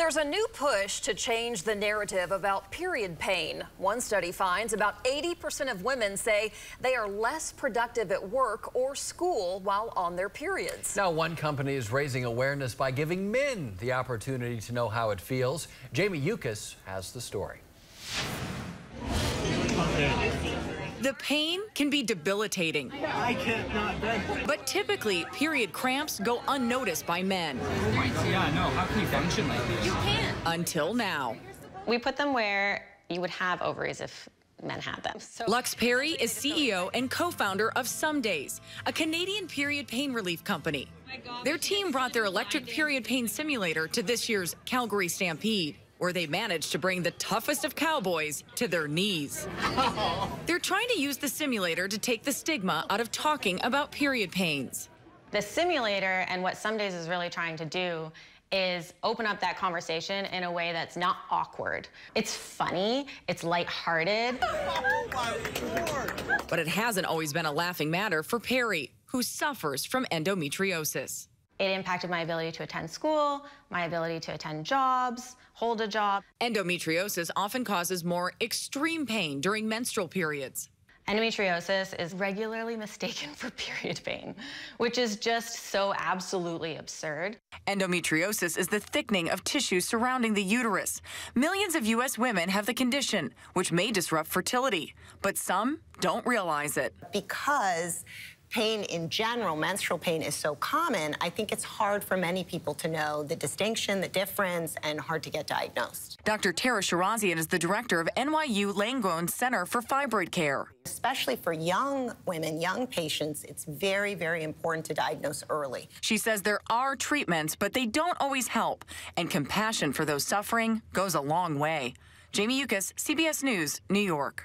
There's a new push to change the narrative about period pain. One study finds about 80% of women say they are less productive at work or school while on their periods. Now, one company is raising awareness by giving men the opportunity to know how it feels. Jamie Yuccas has the story. The pain can be debilitating. I can't not bend. But typically, period cramps go unnoticed by men. Yeah, no, how can you function like this? You can't. Until now. We put them where you would have ovaries if men had them. So Lux Perry is CEO and co-founder of Somedays, a Canadian period pain relief company. Their team brought their electric period pain simulator to this year's Calgary Stampede, where they managed to bring the toughest of cowboys to their knees. They're trying to use the simulator to take the stigma out of talking about period pains. the simulator and what Somedays is really trying to do is open up that conversation in a way that's not awkward. It's funny, it's lighthearted. Oh but it hasn't always been a laughing matter for Perry, who suffers from endometriosis. It impacted my ability to attend school, my ability to attend jobs, hold a job. Endometriosis often causes more extreme pain during menstrual periods. Endometriosis is regularly mistaken for period pain, which is just so absolutely absurd. Endometriosis is the thickening of tissue surrounding the uterus. Millions of U.S. women have the condition, which may disrupt fertility, but some don't realize it. because pain in general, menstrual pain is so common, I think it's hard for many people to know the distinction, the difference, and hard to get diagnosed. Dr. Tara Shirazian is the director of NYU Langone Center for Fibroid Care. Especially for young women, young patients, it's very, very important to diagnose early. She says there are treatments, but they don't always help, and compassion for those suffering goes a long way. Jamie Yuccas, CBS News, New York.